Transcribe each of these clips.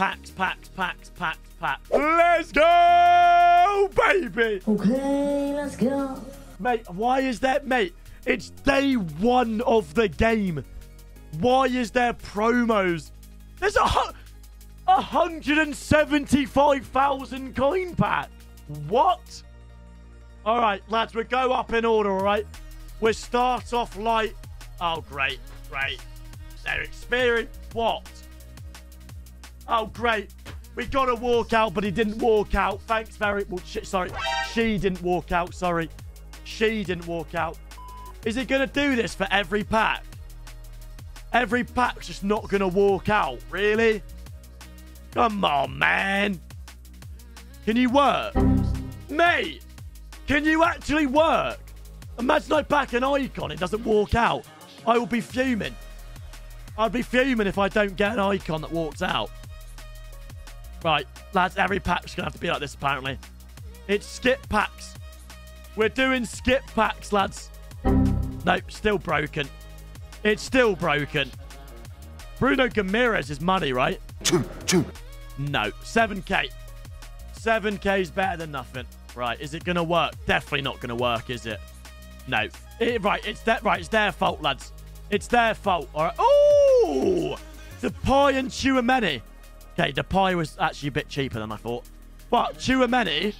Packs, packs, packs, packs, packs. Let's go, baby! Okay, let's go. Mate, why is that, mate? It's day one of the game. Why is there promos? There's a hu- 175,000 coin pack. What? All right, lads, we go up in order, all right? We start off light. Oh, great, great. Their experience. What? Oh, great. We got to walk out, but he didn't walk out. Thanks very well. Sorry, she didn't walk out. Sorry, she didn't walk out. Is he going to do this for every pack? Every pack's just not going to walk out. Really? Come on, man. Can you work? Mate, can you actually work? Imagine I pack an icon, it doesn't walk out. I will be fuming. I'd be fuming if I don't get an icon that walks out. Right, lads, every pack's going to have to be like this, apparently. It's skip packs. We're doing skip packs, lads. Nope, still broken. It's still broken. Bruno Guimarães is money, right? Two, two. No. 7k. 7k is better than nothing. Right, is it going to work? Definitely not going to work, is it? No. It, right, it's that. Right, it's their fault, lads. It's their fault. All right. Oh! Depay and Chouameni. Okay, Depay was actually a bit cheaper than I thought. But Chouameni,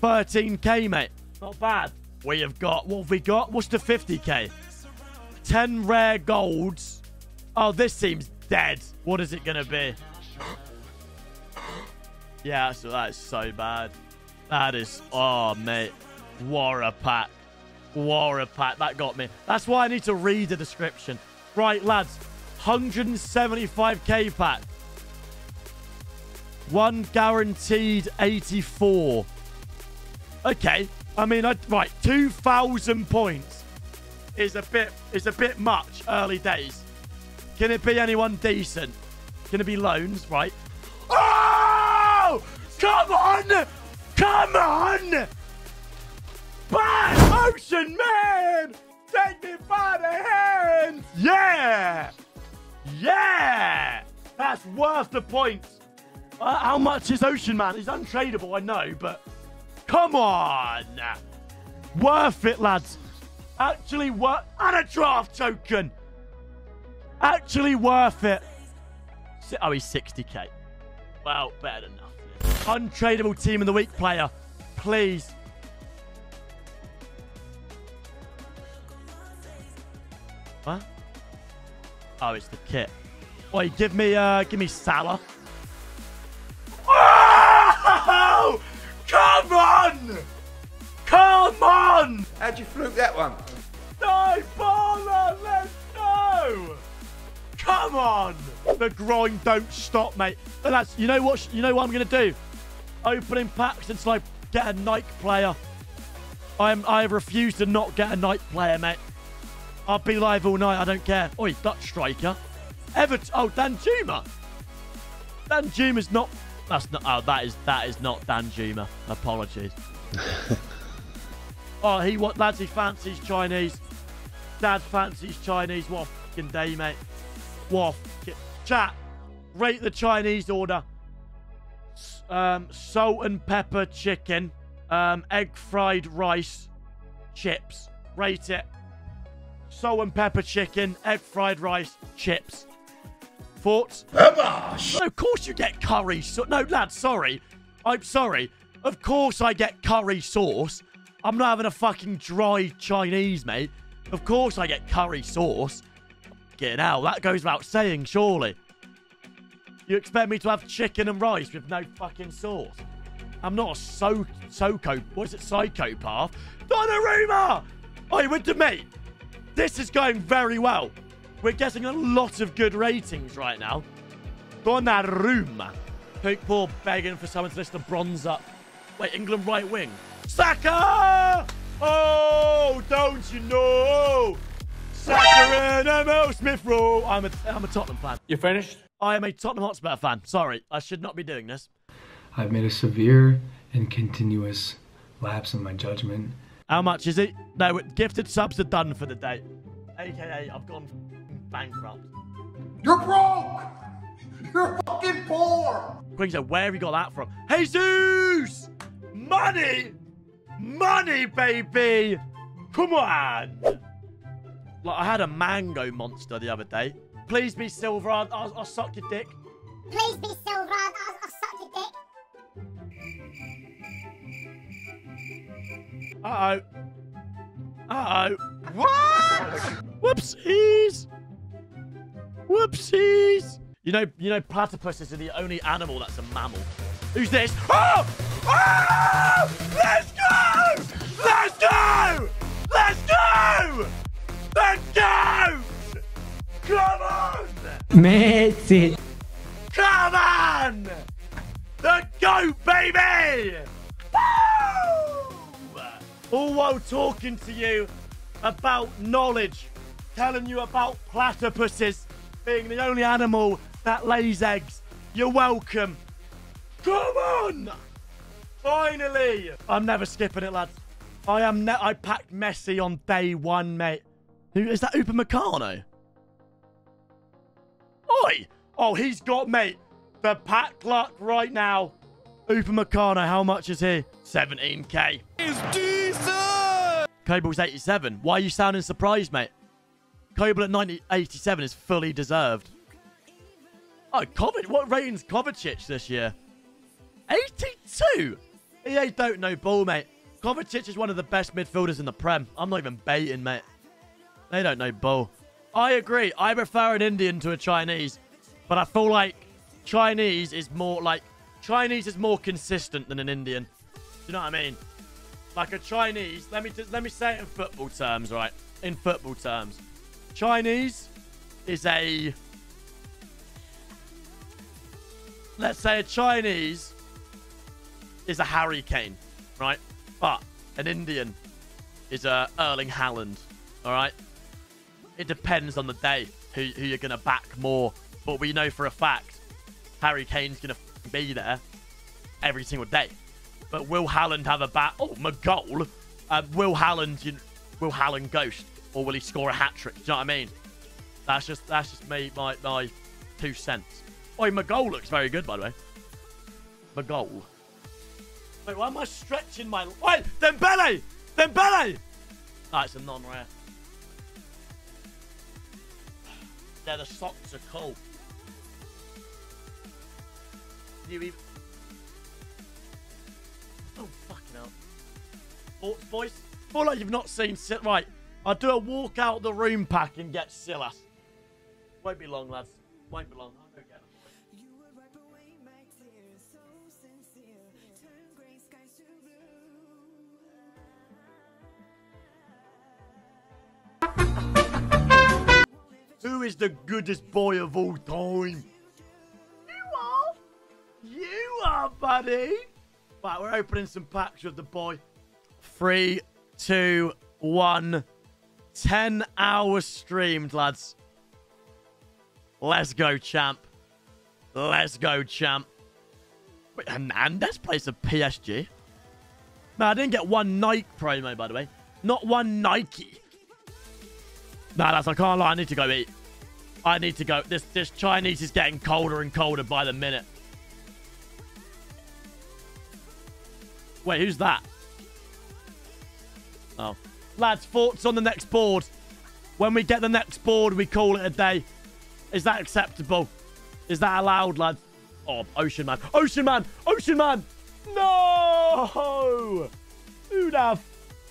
13k, mate. Not bad. We have got, what have we got? What's the 50k? 10 rare golds. Oh, this seems dead. What is it going to be? Yeah, so that is so bad. That is, oh, mate. What a pack. What a pack. That got me. That's why I need to read the description. Right, lads. 175k pack. One guaranteed 84. Okay. I mean, I, right, 2,000 points is a bit is a bit much early days. Can it be anyone decent? Can it be loans, right? Oh! Come on! Come on! Bad Ocean Man! Take me by the hand! Yeah! Yeah! That's worth the points. Uh, how much is Ocean Man? He's untradeable, I know, but come on! Worth it, lads. Actually worth... And a draft token! Actually worth it. Oh, he's 60k. Well, better than nothing. Untradeable team of the week player. Please. What? Oh, it's the kit. Wait, give me, uh, give me Salah. How'd you fluke that one? No, baller, let's go! Come on! The grind don't stop, mate. And that's, you know what, you know what I'm going to do? Opening packs until I get a Nike player. I'm, I refuse to not get a Nike player, mate. I'll be live all night, I don't care. Oi, Dutch striker. Everton, oh, Danjuma. Dan Juma's not, that's not, oh, that is, that is not Danjuma. Apologies. Oh, he what lads? He fancies Chinese. Dad fancies Chinese. What a fucking day, mate. What a. Chat. Rate the Chinese order. Um, salt and pepper chicken. Um, egg fried rice. Chips. Rate it. Salt and pepper chicken. Egg fried rice. Chips. Thoughts? No, of course you get curry sauce. No, lad, sorry. I'm sorry. Of course I get curry sauce. I'm not having a fucking dry Chinese, mate. Of course I get curry sauce. Get out. That goes without saying, surely. You expect me to have chicken and rice with no fucking sauce? I'm not a so soco. What is it? Psychopath? Donnarumma! With the mate. This is going very well. We're getting a lot of good ratings right now. Donnarumma. Poke Paul begging for someone to list the bronze up. Wait, England right wing. Saka! Oh, don't you know? Saka and Emile Smith Rowe. I'm a, I'm a Tottenham fan. You finished? I am a Tottenham Hotspur fan. Sorry, I should not be doing this. I've made a severe and continuous lapse in my judgment. How much is it? No, gifted subs are done for the day. AKA, I've gone bankrupt. You're broke! You're fucking poor! Queen said, where have you got that from? Jesus! Money! Money, baby! Come on! Like, I had a mango monster the other day. Please be silver, I'll, I'll, I'll suck your dick. Please be silver, I'll, I'll suck your dick. Uh-oh. Uh-oh. What? Whoopsies! Whoopsies! You know, you know, platypuses are the only animal that's a mammal. Who's this? Oh! Oh! Let's go! Let's go! Let's go! Let's go! Come on! Messi. Come on! The goat, baby! Woo! All while talking to you about knowledge, telling you about platypuses being the only animal that lays eggs. You're welcome. Come on! Finally! I'm never skipping it, lads. I am. Ne- I packed Messi on day one, mate. Who is that? Upamecano? Oi! Oh, he's got, mate, the pack luck right now. Upamecano, how much is he? 17k. Is decent! Cable's 87. Why are you sounding surprised, mate? Cable at 90, 87 is fully deserved. Oh, Kovac, what rating's Kovacic this year? 82? EA don't know ball, mate. Kovacic is one of the best midfielders in the Prem. I'm not even baiting, mate. They don't know ball. I agree. I prefer an Indian to a Chinese. But I feel like Chinese is more like... Chinese is more consistent than an Indian. Do you know what I mean? Like a Chinese... Let me, just, let me say it in football terms, right? In football terms. Chinese is a... Let's say a Chinese is a Harry Kane, right? But an Indian is a Erling Haaland, all right? It depends on the day who, who you're going to back more. But we know for a fact Harry Kane's going to be there every single day. But will Haaland have a bat? Oh, my goal. Uh, will Haaland, you know, will Haaland ghost? Or will he score a hat-trick? Do you know what I mean? That's just that's just me, my, my two cents. Oh, my goal looks very good, by the way. My goal. Wait, why am I stretching my... Wait, then Dembele! Dembele! Ah, it's a non-rare. Yeah, the socks are cool. You even... Oh, fucking hell. Thoughts, boys? Feel like you've not seen... Sil right, I'll do a walk out the room pack and get Silas. Won't be long, lads. Won't be long. I'll go get him. Who is the goodest boy of all time? You are. You are, buddy. Right, we're opening some packs with the boy. Three, two, one. Ten hours streamed, lads. Let's go, champ. Let's go, champ. Wait, Hernandez plays for PSG? No, I didn't get one Nike promo, by the way. Not one Nike. Nah, that's I can't lie. I need to go eat. I need to go. This this Chinese is getting colder and colder by the minute. Wait, who's that? Oh. Lads, thoughts on the next board. When we get the next board, we call it a day. Is that acceptable? Is that allowed, lads? Oh, Ocean Man. Ocean Man! Ocean Man! No! Who the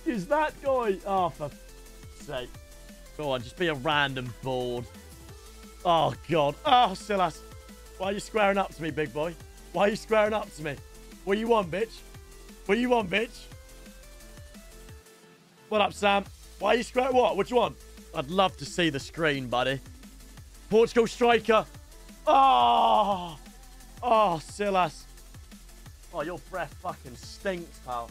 is that guy? Oh, for sake. Go on, just be a random board. Oh, God. Oh, Silas. Why are you squaring up to me, big boy? Why are you squaring up to me? What you want, bitch? What you want, bitch? What up, Sam? Why are you squaring? What? What you want? I'd love to see the screen, buddy. Portugal striker. Oh. Oh, Silas. Oh, your breath fucking stinks, pal.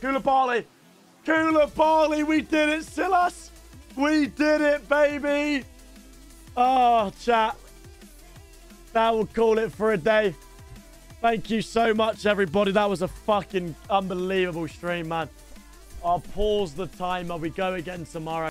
Koulibaly. Koulibaly, we did it, Silas. We did it, baby. Oh, chat. That will call it for a day. Thank you so much, everybody. That was a fucking unbelievable stream, man. I'll pause the timer. We go again tomorrow.